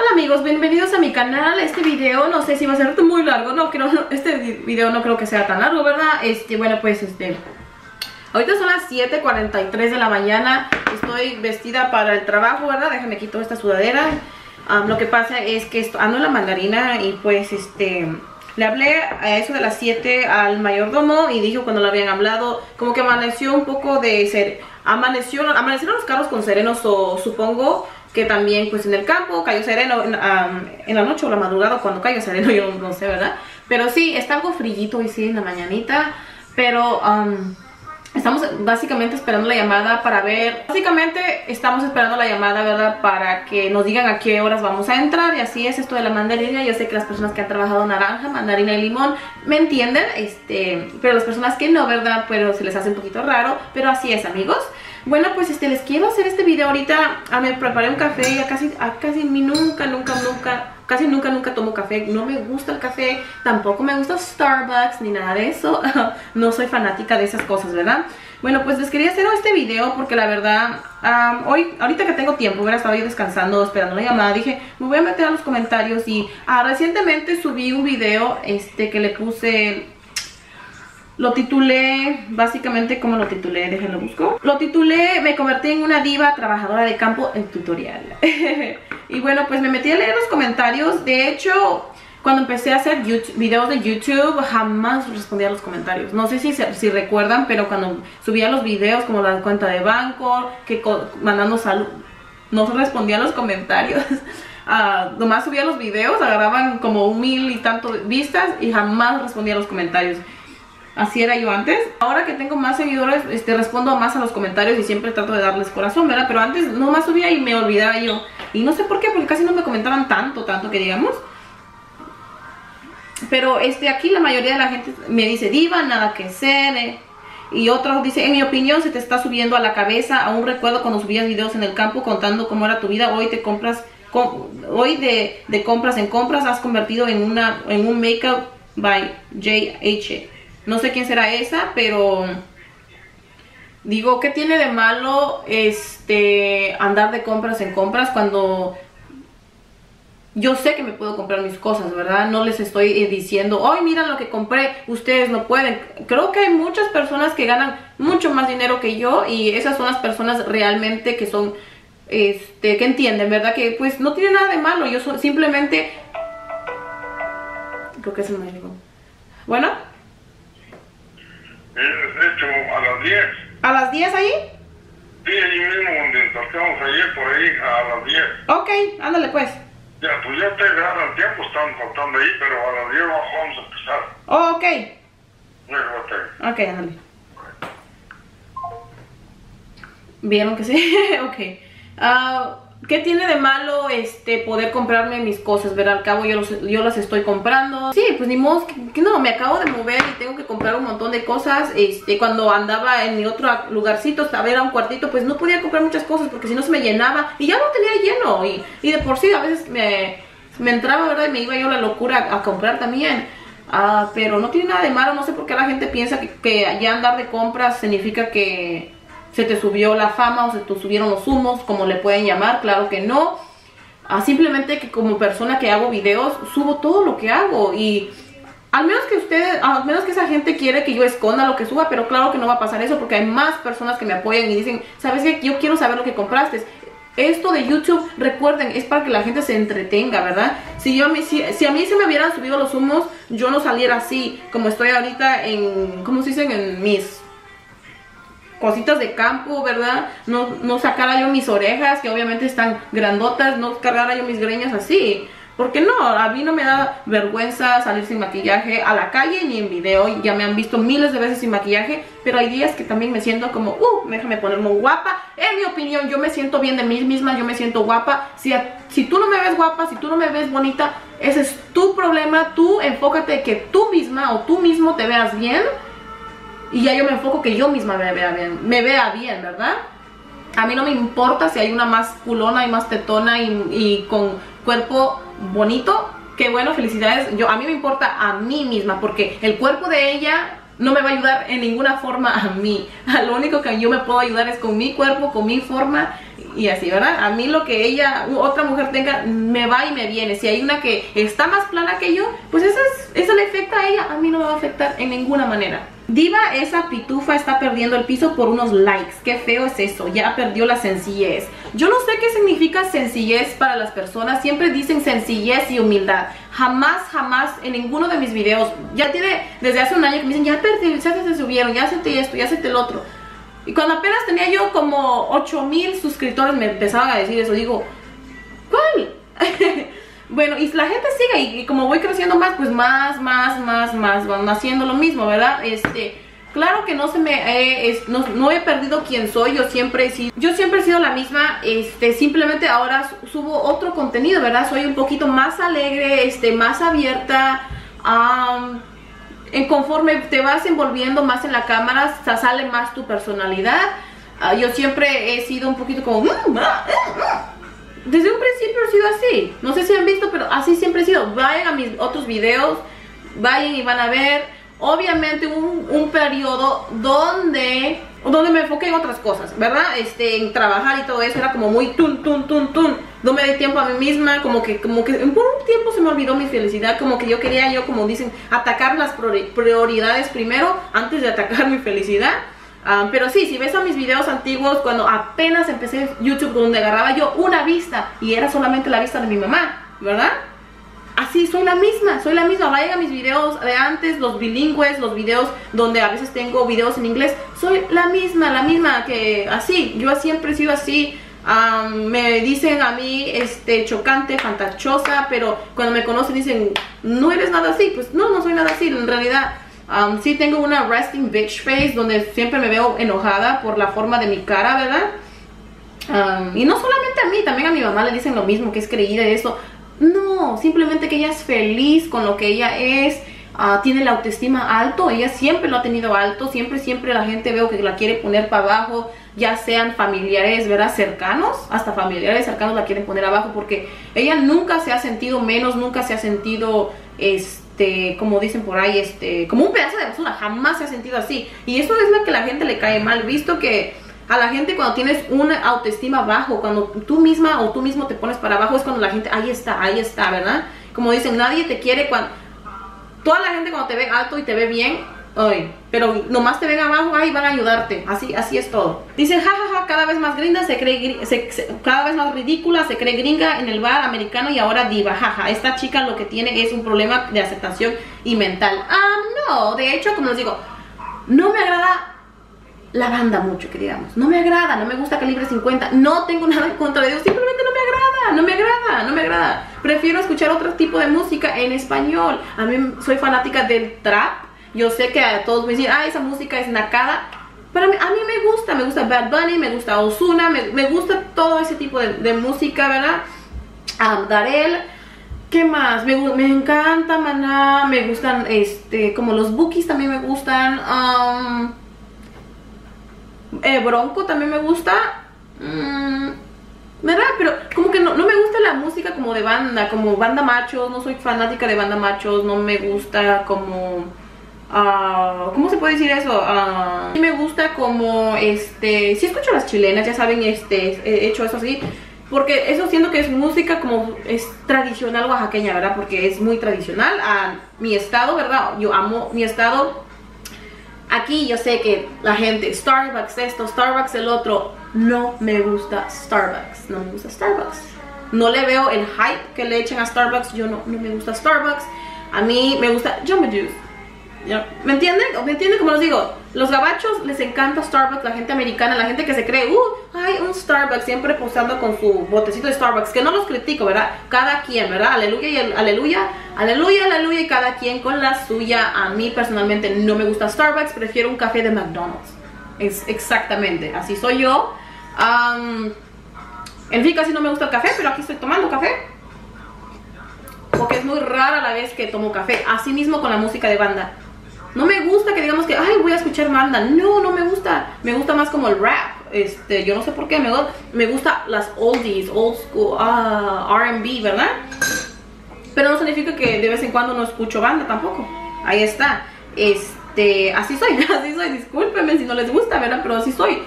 Hola amigos, bienvenidos a mi canal, este video no sé si va a ser muy largo, no creo, este video no creo que sea tan largo, ¿verdad? Este, bueno pues este, ahorita son las 7.43 de la mañana, estoy vestida para el trabajo, ¿verdad? Déjame quitar esta sudadera, lo que pasa es que ando en la mandarina y pues este, le hablé a eso de las 7 al mayordomo y dijo cuando le habían hablado, como que amaneció un poco de ser, amaneció, amanecieron los carros con serenos o supongo que también pues en el campo cayó sereno en, la noche o la madrugada cuando cayó sereno, yo no sé, ¿verdad? Pero sí, está algo frillito hoy sí en la mañanita, pero estamos básicamente esperando la llamada para ver, básicamente estamos esperando la llamada, ¿verdad? Para que nos digan a qué horas vamos a entrar y así es esto de la mandarina, yo sé que las personas que han trabajado naranja, mandarina y limón me entienden, este, pero las personas que no, ¿verdad? Pero se les hace un poquito raro, pero así es amigos. Bueno, pues este, les quiero hacer este video ahorita. A me preparé un café y a casi, a casi nunca, nunca, nunca, casi nunca, nunca tomo café. No me gusta el café, tampoco me gusta Starbucks ni nada de eso. no soy fanática de esas cosas, ¿verdad? Bueno, pues les quería hacer este video porque la verdad, hoy, ahorita que tengo tiempo, hubiera estado yo descansando, esperando la llamada, dije, me voy a meter a los comentarios y ah, recientemente subí un video este que le puse lo titulé, básicamente, como lo titulé? Déjenlo busco. Lo titulé, me convertí en una diva trabajadora de campo en tutorial. y bueno, pues me metí a leer los comentarios. De hecho, cuando empecé a hacer videos de YouTube, jamás respondía a los comentarios. No sé si, si recuerdan, pero cuando subía los videos, como la cuenta de banco, que mandando salud, no respondía a los comentarios. Uh, nomás subía los videos, agarraban como un mil y tanto vistas y jamás respondía a los comentarios. Así era yo antes. Ahora que tengo más seguidores, este, respondo más a los comentarios y siempre trato de darles corazón, ¿verdad? Pero antes nomás subía y me olvidaba yo. Y no sé por qué, porque casi no me comentaban tanto, tanto que digamos. Pero este, aquí la mayoría de la gente me dice, diva, nada que ser. Eh". Y otros dice, en mi opinión se te está subiendo a la cabeza. Aún recuerdo cuando subías videos en el campo contando cómo era tu vida. Hoy te compras, hoy de, de compras en compras has convertido en, una, en un makeup by JH. No sé quién será esa, pero digo, ¿qué tiene de malo este andar de compras en compras cuando yo sé que me puedo comprar mis cosas, ¿verdad? No les estoy diciendo, ¡ay, mira lo que compré! Ustedes no pueden. Creo que hay muchas personas que ganan mucho más dinero que yo y esas son las personas realmente que son, este, que entienden, ¿verdad? Que pues no tiene nada de malo. Yo simplemente... Creo que es el médico. Bueno. De hecho, a las 10. ¿A las 10 ahí? Sí, ahí mismo donde tocamos ayer, por ahí, a las 10. Ok, ándale pues. Ya, pues ya te el tiempo, están faltando ahí, pero a las 10 vamos a empezar. Oh, ok. Ya, ok, ándale. ¿Vieron que sí? ok. Ah... ¿Qué tiene de malo este poder comprarme mis cosas, verdad? Al cabo yo, yo las estoy comprando. Sí, pues ni modo, que, no, me acabo de mover y tengo que comprar un montón de cosas. Este, cuando andaba en mi otro lugarcito, estaba era un cuartito, pues no podía comprar muchas cosas porque si no se me llenaba y ya no tenía lleno. Y, y de por sí a veces me, me entraba, ¿verdad? Y me iba yo la locura a, comprar también. Ah, pero no tiene nada de malo, no sé por qué la gente piensa que, que ya andar de compras significa que se te subió la fama o se te subieron los humos, como le pueden llamar, claro que no. Simplemente que como persona que hago videos, subo todo lo que hago y al menos que ustedes, al menos que esa gente quiere que yo esconda lo que suba, pero claro que no va a pasar eso porque hay más personas que me apoyan y dicen, ¿sabes qué? Yo quiero saber lo que compraste. Esto de YouTube, recuerden, es para que la gente se entretenga, ¿verdad? Si, yo, si, si a mí se me hubieran subido los humos, yo no saliera así, como estoy ahorita en, ¿cómo se dicen? En mis cositas de campo, ¿verdad? No, no sacara yo mis orejas, que obviamente están grandotas, no cargara yo mis greñas así. Porque no, a mí no me da vergüenza salir sin maquillaje a la calle ni en video. Ya me han visto miles de veces sin maquillaje. Pero hay días que también me siento como, uh, déjame ponerme guapa. En mi opinión, yo me siento bien de mí misma, yo me siento guapa. Si, si tú no me ves guapa, si tú no me ves bonita, ese es tu problema. Tú enfócate que tú misma o tú mismo te veas bien y ya yo me enfoco que yo misma me vea bien, me vea bien, ¿verdad? A mí no me importa si hay una más culona y más tetona y, con cuerpo bonito. Que bueno, felicidades. Yo, a mí me importa a mí misma porque el cuerpo de ella no me va a ayudar en ninguna forma a mí. Lo único que yo me puedo ayudar es con mi cuerpo, con mi forma y así, ¿verdad? A mí lo que ella, otra mujer tenga, me va y me viene. Si hay una que está más plana que yo, pues eso, es, eso le afecta a ella, a mí no me va a afectar en ninguna manera. Diva, esa pitufa está perdiendo el piso por unos likes. Qué feo es eso. Ya perdió la sencillez. Yo no sé qué significa sencillez para las personas. Siempre dicen sencillez y humildad. Jamás, jamás en ninguno de mis videos. Ya tiene desde hace un año que me dicen, ya, perdí, ya se subieron, ya te esto, ya se te el otro. Y cuando apenas tenía yo como 8000 suscriptores me empezaban a decir eso. Digo, ¿cuál? bueno, y la gente sigue y, como voy creciendo más, pues más, más, más, más van haciendo lo mismo, ¿verdad? Este, claro que no se me he, no, he perdido quién soy, yo siempre sido, yo siempre he sido la misma, este, simplemente ahora subo otro contenido, ¿verdad? Soy un poquito más alegre, este, más abierta, um, en conforme te vas envolviendo más en la cámara, sale más tu personalidad. Ah, yo siempre he sido un poquito como... Mm, ah, ah, desde un principio he sido así. No sé si han visto, pero así siempre he sido. Vayan a mis otros videos, vayan y van a ver. Obviamente un, un periodo donde donde me enfoqué en otras cosas, ¿verdad? Este, en trabajar y todo eso, era como muy tun, tun, tun, tun. No me di tiempo a mí misma, como que, como que por un tiempo se me olvidó mi felicidad, como que yo quería, yo como dicen, atacar las prioridades primero antes de atacar mi felicidad. Ah, pero sí, si ves a mis videos antiguos, cuando apenas empecé YouTube, donde agarraba yo una vista y era solamente la vista de mi mamá, ¿verdad? Así soy la misma, soy la misma. Vayan a mis videos de antes, los bilingües, los videos donde a veces tengo videos en inglés. Soy la misma, la misma que así. Yo siempre he sido así. me dicen a mí este chocante, fantachosa, pero cuando me conocen dicen, no eres nada así. Pues no, no soy nada así. En realidad, um, sí tengo una resting bitch face donde siempre me veo enojada por la forma de mi cara, ¿verdad? y no solamente a mí, también a mi mamá le dicen lo mismo, que es creída eso. No, simplemente que ella es feliz con lo que ella es, ah, tiene la autoestima alto, ella siempre lo ha tenido alto, siempre, siempre la gente veo que la quiere poner para abajo, ya sean familiares, ¿verdad? Cercanos, hasta familiares cercanos la quieren poner abajo porque ella nunca se ha sentido menos, nunca se ha sentido, este, como dicen por ahí, este, como un pedazo de basura, jamás se ha sentido así. Y eso es lo que la gente le cae mal, visto que a la gente cuando tienes una autoestima bajo, cuando tú misma o tú mismo te pones para abajo, es cuando la gente, ahí está, ahí está, ¿verdad? Como dicen, nadie te quiere cuando... Toda la gente cuando te ve alto y te ve bien, ay, pero nomás te ven abajo, ahí van a ayudarte, así, así es todo. Dicen, jajaja, cada vez más gringa, se cree, cada vez más ridícula, se cree gringa en el bar americano y ahora diva, jaja, esta chica lo que tiene es un problema de aceptación y mental. Ah, no, de hecho, como les digo, no me agrada la banda mucho, que digamos. No me agrada, no me gusta Calibre 50. No tengo nada en contra de Dios, simplemente no me agrada, no me agrada, no me agrada. Prefiero escuchar otro tipo de música en español. A mí soy fanática del trap. Yo sé que a todos me dicen, ah, esa música es nacada. Pero a mí, me gusta, me gusta Bad Bunny, me gusta Ozuna, me, gusta todo ese tipo de, música, ¿verdad? Um, Darel. ¿Qué más? Me, me, encanta Maná, me gustan, este, como los Bookies también me gustan. Um, eh, Bronco también me gusta. Mm, ¿Verdad? Pero como que no, me gusta la música como de banda, como banda machos. No soy fanática de banda machos. No me gusta como... Uh, ¿Cómo se puede decir eso? Uh, sí me gusta como, este, si escucho las chilenas, ya saben, este, he hecho eso así, porque eso siento que es música como, es tradicional oaxaqueña, ¿verdad? Porque es muy tradicional a mi estado, ¿verdad? Yo amo mi estado, Aquí yo sé que la gente, Starbucks esto, Starbucks el otro, no me gusta Starbucks, no me gusta Starbucks. No le veo el hype que le echen a Starbucks, yo no, no me gusta Starbucks. A mí me gusta Jamba Juice. ¿Me entienden? ¿Me entienden? Como les digo, los gabachos les encanta Starbucks, la gente americana, la gente que se cree, uh, hay un Starbucks, siempre posando con su botecito de Starbucks, que no los critico, ¿verdad? Cada quien, ¿verdad? Aleluya y aleluya, aleluya, aleluya y cada quien con la suya. A mí personalmente no me gusta Starbucks, prefiero un café de McDonald's. Es exactamente, así soy yo. en fin, casi no me gusta el café, pero aquí estoy tomando café. Porque es muy rara la vez que tomo café. Así mismo con la música de banda no me gusta que digamos que, ay, voy a escuchar banda. No, no me gusta. Me gusta más como el rap. Este, yo no sé por qué. Me, me gusta las oldies, old school, uh, RB, ¿verdad? Pero no significa que de vez en cuando no escucho banda tampoco. Ahí está. Este, así soy, así soy. Discúlpenme si no les gusta, ¿verdad? Pero así soy.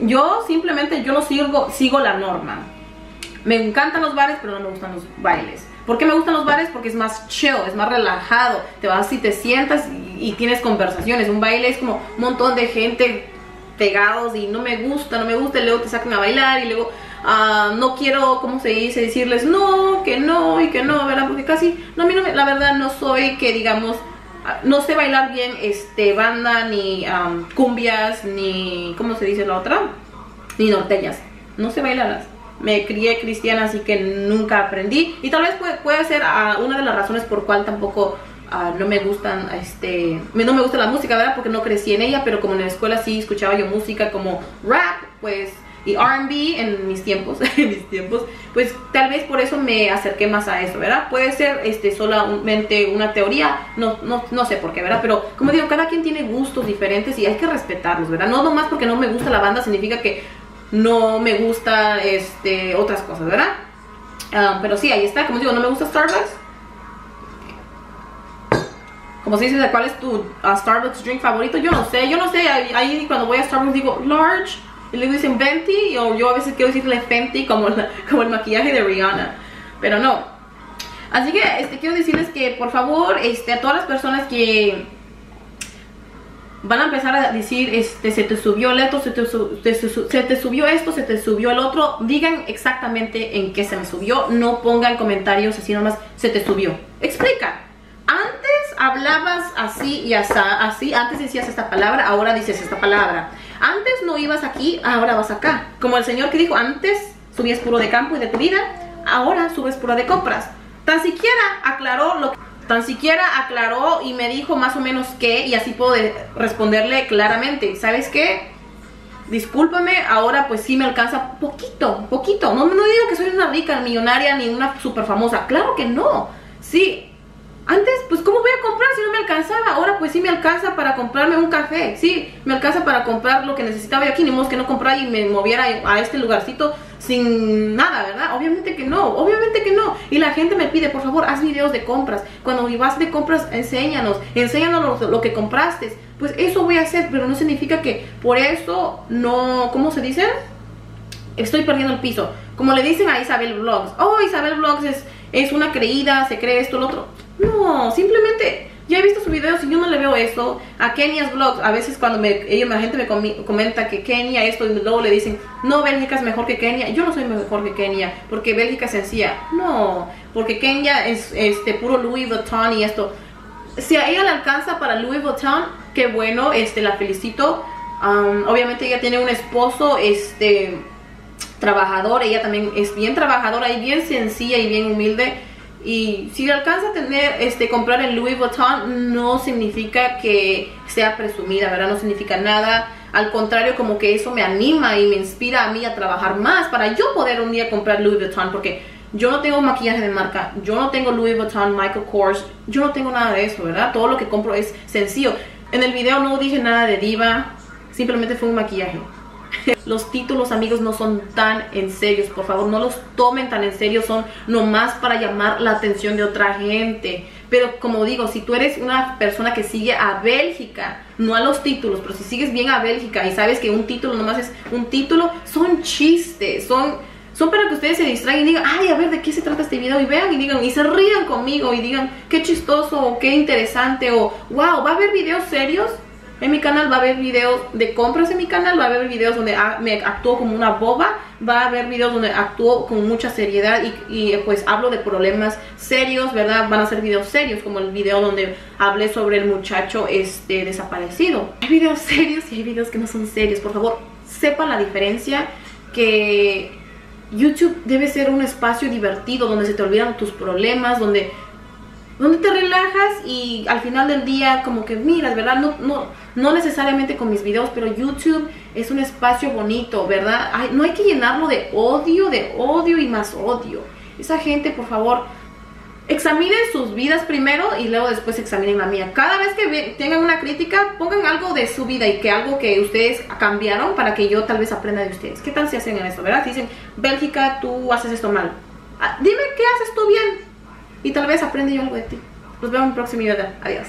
yo simplemente yo no sigo, sigo la norma. Me encantan los bares, pero no me gustan los bailes. ¿Por qué me gustan los bares? Porque es más chill, es más relajado. Te vas y te sientas y, y tienes conversaciones. Un baile es como un montón de gente pegados y no me gusta, no me gusta, y luego te sacan a bailar y luego ah, no quiero, ¿cómo se dice? Decirles no, que no y que no, ¿verdad? Porque casi, no, a mí no la verdad no soy que digamos, no sé bailar bien este banda, ni am, cumbias, ni, ¿cómo se dice la otra? Ni norteñas, no sé bailarlas. Me crié cristiana, así que nunca aprendí. Y tal vez puede, puede ser ah, una de las razones por cual tampoco ah, no me gustan, este, no me gusta la música, ¿verdad? Porque no crecí en ella, pero como en la escuela sí escuchaba yo música como rap, pues, y R&B en mis tiempos, en mis tiempos, pues tal vez por eso me acerqué más a eso, ¿verdad? Puede ser, este, solamente una teoría, no, no, no sé por qué, ¿verdad? Pero como digo, cada quien tiene gustos diferentes y hay que respetarlos, ¿verdad? No nomás porque no me gusta la banda significa que no me gusta, este, otras cosas, ¿verdad? Ah, pero sí, ahí está, como digo, no me gusta Starbucks. Como se dice, ¿cuál es tu Starbucks drink favorito? Yo no sé, yo no sé. Ahí, cuando voy a Starbucks digo large y luego dicen venti o yo a veces quiero decirle Fenty como, como el maquillaje de Rihanna. Pero no. Así que este, quiero decirles que por favor este, a todas las personas que van a empezar a decir, este, se te subió el esto, se te, se te subió esto, se te subió el otro, digan exactamente en qué se me subió, no pongan comentarios así nomás, se te subió. Explica. Antes hablabas así y asa- así, antes decías esta palabra, ahora dices esta palabra. Antes no ibas aquí, ahora vas acá. Como el señor que dijo, antes subías puro de campo y de tu vida, ahora subes puro de compras. Tan siquiera aclaró lo que Tan siquiera aclaró y me dijo más o menos qué y así puedo de- responderle claramente. ¿Sabes qué? Discúlpame, ahora pues sí me alcanza poquito, poquito. No, no digo que soy una rica millonaria ni una super famosa. Claro que no. Sí. Antes, pues ¿cómo voy a comprar si no me alcanzaba? Pues sí me alcanza para comprarme un café. Sí, me alcanza para comprar lo que necesitaba yo aquí. Ni modo que no comprar y me moviera a este lugarcito sin nada, ¿verdad? Obviamente que no, obviamente que no. Y la gente me pide, por favor, haz videos de compras. Cuando vas de compras, enséñanos, enséñanos lo, lo que compraste. Pues eso voy a hacer, pero no significa que por eso no, ¿cómo se dice? Estoy perdiendo el piso. Como le dicen a Isabel Vlogs, oh, Isabel Vlogs es, es una creída, se cree esto, lo otro. No, simplemente ya he visto sus videos y yo no le veo eso. A Kenia's Vlogs, a veces cuando me, ellos, la gente me comi- comenta que Kenia esto y luego le dicen, no, Bélgica es mejor que Kenia. Yo no soy mejor que Kenia porque Bélgica es sencilla. No, porque Kenia es este puro Louis Vuitton y esto. Si a ella le alcanza para Louis Vuitton, qué bueno, este, la felicito. Um, obviamente ella tiene un esposo, este, trabajador, ella también es bien trabajadora y bien sencilla y bien humilde. Y si alcanza a tener, este, comprar el Louis Vuitton, no significa que sea presumida, ¿verdad? No significa nada. Al contrario, como que eso me anima y me inspira a mí a trabajar más para yo poder un día comprar Louis Vuitton, porque yo no tengo maquillaje de marca, yo no tengo Louis Vuitton, Michael Kors, yo no tengo nada de eso, ¿verdad? Todo lo que compro es sencillo. En el video no dije nada de diva, simplemente fue un maquillaje. Los títulos, amigos, no son tan en serios. Por favor, no los tomen tan en serio. Son nomás para llamar la atención de otra gente. Pero como digo, si tú eres una persona que sigue a Bélgica, no a los títulos, pero si sigues bien a Bélgica y sabes que un título nomás es un título, son chistes, son, son para que ustedes se distraigan y digan, ay, a ver de qué se trata este video y vean y digan, y se rían conmigo y digan, qué chistoso o qué interesante o, wow, va a haber videos serios. En mi canal va a haber videos de compras en mi canal, va a haber videos donde ah, me actúo como una boba, va a haber videos donde actúo con mucha seriedad y, pues hablo de problemas serios, ¿verdad? Van a ser videos serios, como el video donde hablé sobre el muchacho este desaparecido. Hay videos serios y hay videos que no son serios, por favor, sepan la diferencia que YouTube debe ser un espacio divertido donde se te olvidan tus problemas, donde donde te relajas y al final del día como que miras, ¿verdad? No, no, no necesariamente con mis videos, pero YouTube es un espacio bonito, ¿verdad? Ay, no hay que llenarlo de odio, de odio y más odio. Esa gente, por favor, examinen sus vidas primero y luego después examinen la mía. Cada vez que tengan una crítica, pongan algo de su vida y que algo que ustedes cambiaron para que yo tal vez aprenda de ustedes. ¿Qué tal si hacen en esto, verdad? Si dicen, Bélgica, tú haces esto mal. Ah, dime qué haces tú bien y tal vez aprende yo algo de ti. Nos vemos en el próximo video. Adiós.